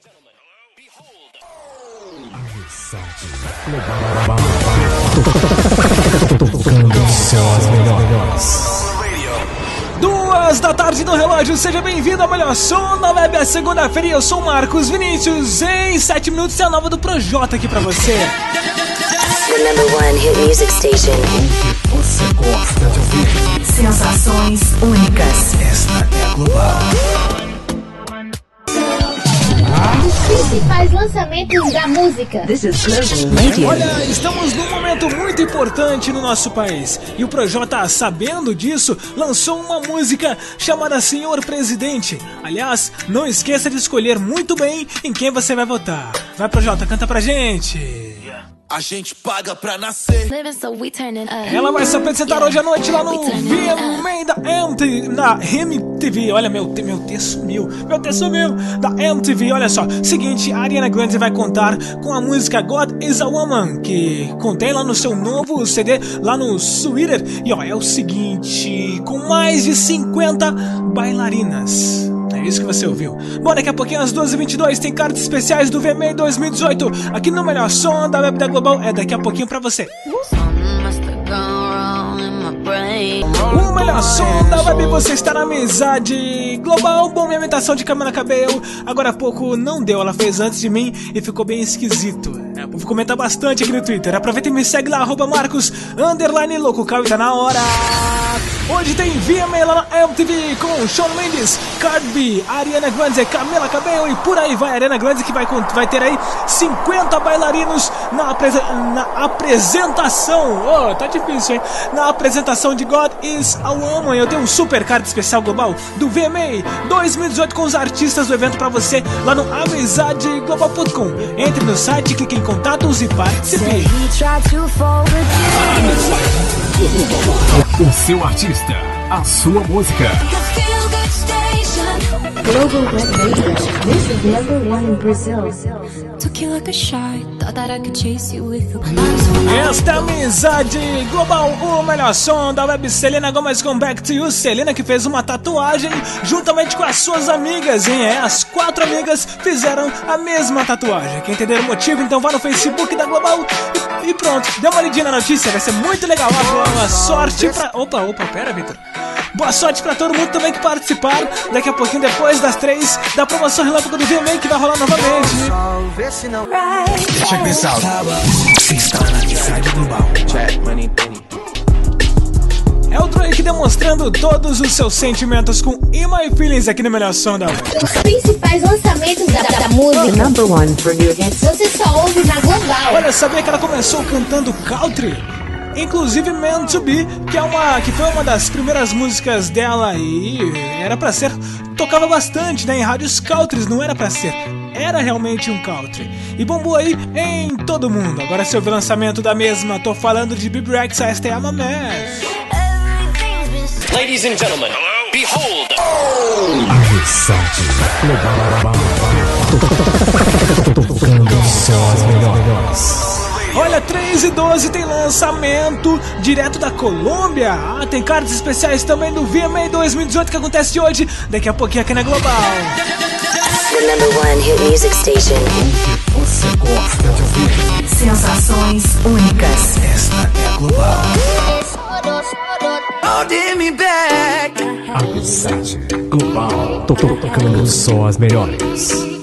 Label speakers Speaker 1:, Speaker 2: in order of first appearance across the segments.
Speaker 1: Tocando melhores.
Speaker 2: Duas da tarde no relógio, seja bem-vindo ao melhor som da web, é segunda-feira eu sou Marcos Vinícius. Em sete minutos é a nova do Projota aqui pra você.
Speaker 3: The number one hit music station.
Speaker 1: Você gosta de ouvir?
Speaker 4: Sensações únicas.
Speaker 1: Esta é a Global.
Speaker 5: Principais lançamentos da música.
Speaker 2: Olha, estamos num momento muito importante no nosso país e o Projota, sabendo disso, lançou uma música chamada Senhor Presidente. Aliás, não esqueça de escolher muito bem em quem você vai votar. Vai, Projota, canta pra gente.
Speaker 6: A gente paga pra nascer.
Speaker 2: Ela vai se apresentar hoje à noite lá no VMA da MTV, na MTV. Olha, meu, meu texto sumiu. Meu texto sumiu. Da MTV, olha só. Seguinte, a Ariana Grande vai contar com a música God is a Woman, que contém lá no seu novo CD, lá no Twitter. E ó, é o seguinte, com mais de 50 bailarinas. É isso que você ouviu. Bom, daqui a pouquinho às 12h22 tem cartas especiais do VMA 2018. Aqui no Melhor Som da Web da Global. É daqui a pouquinho pra você. O melhor som da web, você está na amizade global. Bom, minha imitação de Camila Cabello. Agora há pouco não deu, ela fez antes de mim e ficou bem esquisito. É, o povo comenta bastante aqui no Twitter. Aproveita e me segue lá, arroba Marcos, underline louco, tá na hora. Hoje tem VMA lá na MTV com Shawn Mendes, Cardi B, Ariana Grande, Camila Cabello e por aí vai. Ariana Grande que vai, vai ter aí 50 bailarinos na, apresen- na apresentação. Oh, tá difícil, hein? Na apresentação de God is a Woman. Eu tenho um super card especial global do VMA 2018 com os artistas do evento pra você lá no amizadeglobal.com. Entre no site, clique em contatos e participe.
Speaker 1: O seu artista, a sua música.
Speaker 4: Global Web Radio. This is number one in Brazil.
Speaker 7: Took you like a shot, thought that I could chase you with a
Speaker 2: Esta é a amizade global, o melhor som da web Selena Gomes com Back to You. Selena que fez uma tatuagem juntamente com as suas amigas, hein? É, as quatro amigas fizeram a mesma tatuagem. Quer entender o motivo? Então vá no Facebook da Global e, e pronto. Dê uma olhadinha na notícia, vai ser muito legal. Boa, boa sorte pra. Opa, opa, pera, Vitor. Boa sorte pra todo mundo também que participar. Daqui a pouquinho, depois das três, da promoção relâmpago do VMA que vai rolar novamente.
Speaker 1: Check this out. Na.
Speaker 2: É o Drake demonstrando todos os seus sentimentos com In My Feelings aqui no Melhor Som da Web.
Speaker 5: Os principais lançamentos da, da
Speaker 4: The
Speaker 5: música.
Speaker 4: number one for new hits.
Speaker 5: Você só ouve na Global.
Speaker 2: Olha, sabia que ela começou cantando country? Inclusive Man to Be, que é uma que foi uma das primeiras músicas dela e era pra ser tocava bastante, né, em rádios country, não era pra ser. Era realmente um country. E bombou aí em todo mundo. Agora se eu ver o lançamento da mesma, tô falando de Bibi Rex, esta é a Mamés.
Speaker 8: Ladies and gentlemen, behold
Speaker 1: Amizade global. Tocando só as melhores.
Speaker 2: Olha, 3 e 12 tem lançamento direto da Colômbia. Ah, tem cartas especiais também do VMA 2018 que acontece hoje, daqui a pouquinho aqui na Global.
Speaker 3: The number one hit music station.
Speaker 1: Você gosta de ouvir?
Speaker 4: Sensações únicas.
Speaker 1: Esta é a Global. Amizade global. Tocando só as melhores.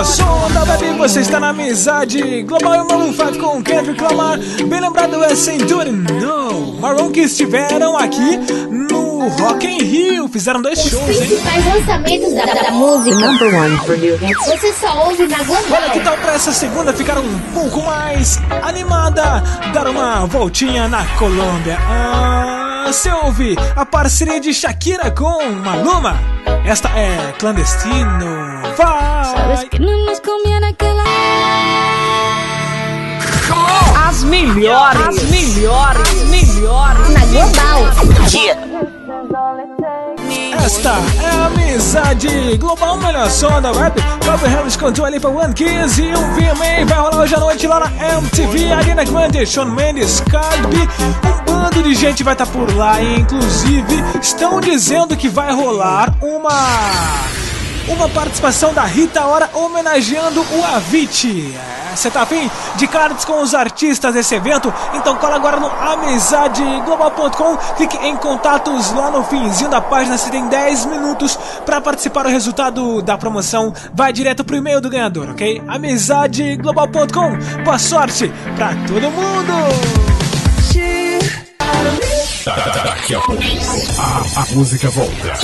Speaker 2: O som da web, você está na amizade global e o Maroon 5 com Kendrick Lamar. Bem lembrado é Sem Dure No. Maroon que estiveram aqui no Rock in Rio, fizeram dois
Speaker 5: Os
Speaker 2: shows, hein?
Speaker 5: principais lançamentos da, da
Speaker 4: The
Speaker 5: música.
Speaker 4: number one for new hits.
Speaker 5: Você só ouve na Global.
Speaker 2: Olha que tal pra essa segunda ficar um pouco mais animada, dar uma voltinha na Colômbia. Ah, você ouve a parceria de Shakira com Maluma? Esta é Clandestino.
Speaker 7: Sabes que no nos conviene que la
Speaker 4: As melhores. As melhores. Melhores.
Speaker 5: Na Global.
Speaker 2: Esta é a amizade global melhor som da web. Calvin Harris com Dua Lipa One Kiss e o VMA vai rolar hoje à noite lá na MTV. Ariana Grande, Shawn Mendes, Cardi. Um bando de gente vai estar por lá e inclusive estão dizendo que vai rolar uma uma participação da Rita Ora homenageando o Avicii. É, Você tá afim de cards com os artistas desse evento? Então cola agora no amizadeglobal.com, clique em contatos lá no finzinho da página, você tem 10 minutos para participar do resultado da promoção. Vai direto pro e-mail do ganhador, ok? Amizadeglobal.com. Boa sorte pra todo mundo!
Speaker 1: Daqui a pouco, a, a música volta.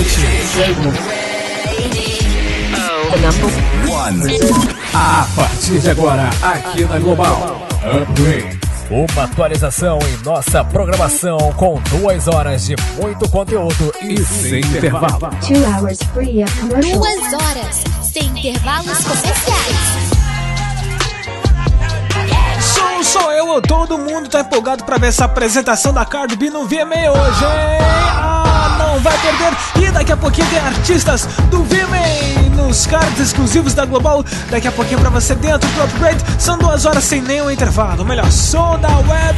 Speaker 1: A partir de agora, aqui na Global. Upgrade. Uma atualização em nossa programação com duas horas de muito conteúdo e sem intervalo.
Speaker 4: Two hours free of commercials.
Speaker 9: Duas horas, sem intervalos comerciais.
Speaker 2: Sou, sou eu, todo mundo tá empolgado pra ver essa apresentação da Cardi B no VMA hoje, hein? Não vai perder! E daqui a pouquinho tem artistas do VMA nos cards exclusivos da Global. Daqui a pouquinho pra você dentro do Upgrade. São duas horas sem nenhum intervalo. O melhor som da web.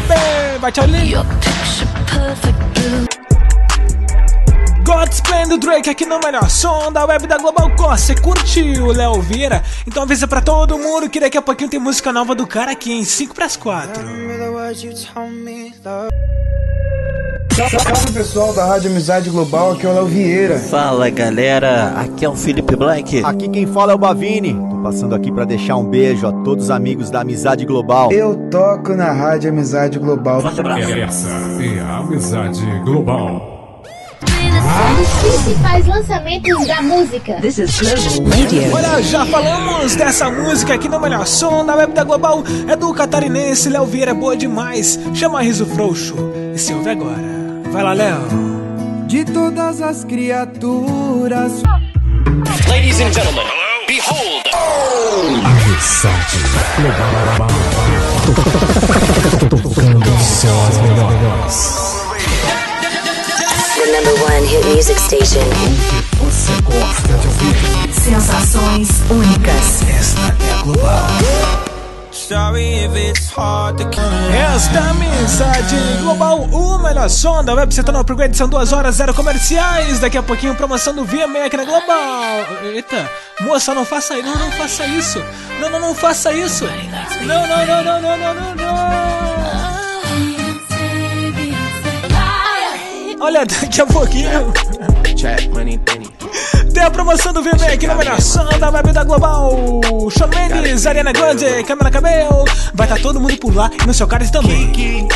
Speaker 2: Vai, tchau, lindo! God's Plan do Drake aqui no melhor som da web da Global Core. Você curtiu, Léo Vieira? Então avisa pra todo mundo que daqui a pouquinho tem música nova do cara aqui em 5 pras 4.
Speaker 10: Salve pessoal da Rádio Amizade Global, aqui é o Léo Vieira.
Speaker 11: Fala galera, aqui é o Felipe Black.
Speaker 12: Aqui quem fala é o Bavini. Tô passando aqui para deixar um beijo a todos os amigos da Amizade Global.
Speaker 10: Eu toco na Rádio Amizade Global.
Speaker 1: Essa é a Amizade Global.
Speaker 5: Os principais lançamentos da música.
Speaker 4: This is Global Radio.
Speaker 2: Olha, já falamos dessa música aqui no melhor som da web da Global. É do catarinense Léo Vieira, é boa demais. Chama Riso Frouxo e se ouve agora. Vai lá, Léo.
Speaker 10: De todas as criaturas.
Speaker 8: Ladies and gentlemen, behold
Speaker 1: Amizade Global. Tocando só as melhores.
Speaker 3: The number one hit music station.
Speaker 1: Você gosta de ouvir?
Speaker 4: Sensações únicas.
Speaker 2: Esta é a Global. Esta amizade global, o melhor som da web, você tá no upgrade, são duas horas, zero comerciais. Daqui a pouquinho, promoção do VMA aqui na Global. Eita, moça, não faça isso, não, não faça isso. Não, não, não faça isso. Não, não, não, não, não, não, não, não. Olha, daqui a pouquinho. Tem a promoção do VMA aqui na melhor da web da Global. Shawn Mendes, Ariana Grande, Camila Cabello. Vai estar todo mundo por lá e no seu card também.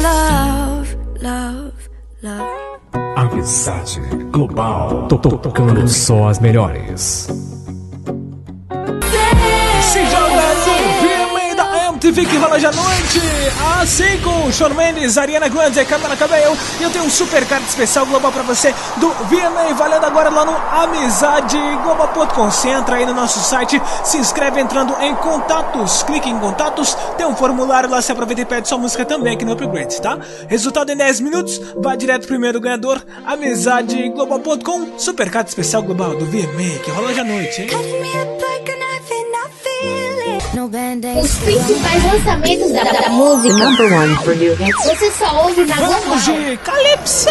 Speaker 7: Love, love, love.
Speaker 1: Amizade Global. Tô tocando só as melhores.
Speaker 2: Que rola à noite. Assim com Shawn Mendes, Ariana Grande, Camila Cabello. E eu tenho um super card especial global pra você do VMA, valendo agora lá no amizadeglobal.com. Você entra aí no nosso site, se inscreve entrando em contatos. Clique em contatos, tem um formulário lá, você aproveita e pede sua música também aqui no Upgrade, tá? Resultado em 10 minutos, vai direto primeiro ganhador, amizadeglobal.com. Super card especial global do VMA que rola hoje à noite, hein?
Speaker 5: Os principais lançamentos da, da música.
Speaker 4: Number one for new hits.
Speaker 5: Você só ouve na Global.
Speaker 2: Vamos de Calypso!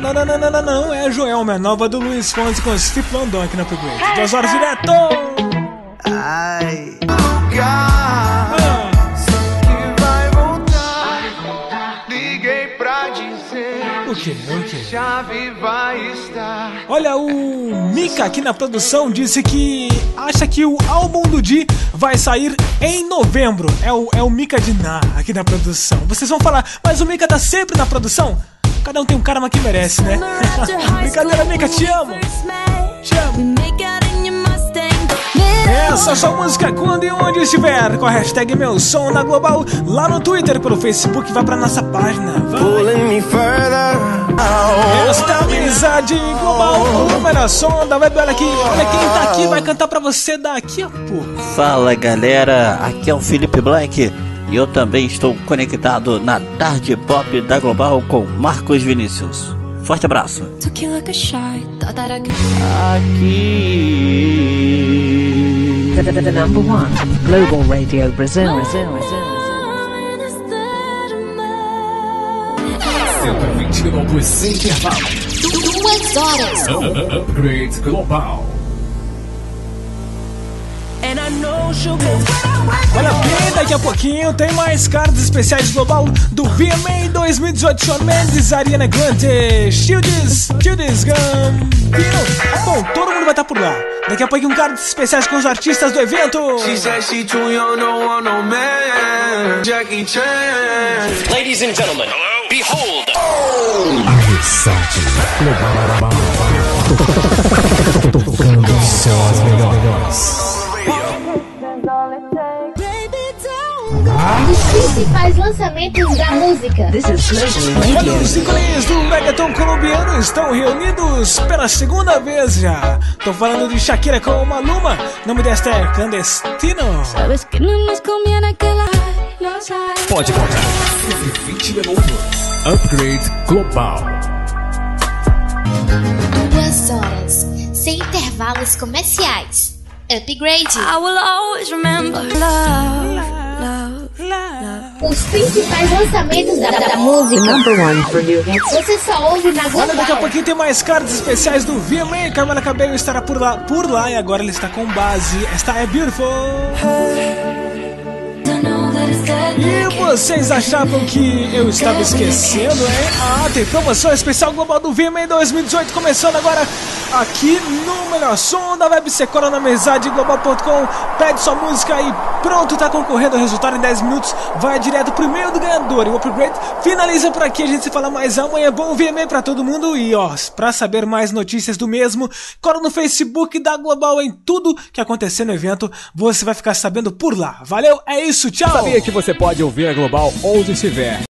Speaker 2: Não, não, não, não, não, não, é a Joelma, nova do Luiz Fonsi com Steve London aqui na Upgrade. Duas horas direto!
Speaker 10: Ai.
Speaker 2: Ah,
Speaker 10: Que vai voltar. Liguei pra dizer.
Speaker 2: O que? O que?
Speaker 10: Chave vai estar.
Speaker 2: Olha, o Mika aqui na produção disse que acha que o álbum do Di vai sair em novembro. É o, é o Mika de Na aqui na produção. Vocês vão falar, mas o Mika tá sempre na produção? Cada um tem um karma que merece, né? Brincadeira, Mika, te amo! Te amo! Essa sua música quando e onde estiver com a hashtag Meu Som na Global lá no Twitter, pelo Facebook, vai pra nossa página. Vai.
Speaker 10: me further.
Speaker 2: Esta amizade global, o melhor som da web. Olha aqui, olha quem tá aqui, vai cantar pra você daqui a pouco.
Speaker 11: Fala galera, aqui é o Felipe Black. E eu também estou conectado na Tarde Pop da Global com Marcos Vinícius. Forte abraço. Aqui.
Speaker 4: The, the, the number one global radio Brazil. Brazil. Brazil.
Speaker 1: 120 minutos sem intervalo.
Speaker 9: Duas duas horas.
Speaker 1: Upgrade Global.
Speaker 2: Olha bem, daqui a pouquinho tem mais cards especiais global do VMA 2018 Shawn Mendes, Ariana Grande, Shields, Shields Gambino. Bom, todo mundo vai estar por lá. Daqui a pouquinho cards especiais com os artistas do evento.
Speaker 10: She said she too young, don't want no man. Jackie Chan.
Speaker 8: Ladies and gentlemen, behold.
Speaker 1: Mensagem Global. Tocando só as melhores.
Speaker 5: Os principais lançamentos da música.
Speaker 2: Olha, os ícones do reggaeton colombiano estão reunidos pela segunda vez já. Tô falando de Shakira com Maluma. O nome desta é Clandestino.
Speaker 1: Pode contar. 20 minutos. Upgrade Global.
Speaker 9: Duas horas. Sem intervalos comerciais. Upgrade.
Speaker 7: I will always remember love.
Speaker 5: Os principais lançamentos da, da música.
Speaker 4: Number one for new hits.
Speaker 5: Você só ouve na
Speaker 2: Olha, daqui a
Speaker 5: Global.
Speaker 2: pouquinho tem mais cards especiais do VMA. Camila Cabello estará por lá, por lá e agora ele está com base. Esta é Beautiful. E vocês achavam que eu estava esquecendo, hein? Ah, tem promoção especial global do VMA 2018 começando agora aqui no melhor som da Web Secora na mesade global.com. Pede sua música e pronto, tá concorrendo ao resultado em 10 minutos. Vai direto pro e-mail do ganhador. E o upgrade finaliza por aqui. A gente se fala mais amanhã. Bom VMA pra todo mundo. E ó, pra saber mais notícias do mesmo, cola no Facebook da Global em tudo que acontecer no evento. Você vai ficar sabendo por lá. Valeu, é isso, tchau!
Speaker 1: Sabia que você pode ouvir a Global onde estiver.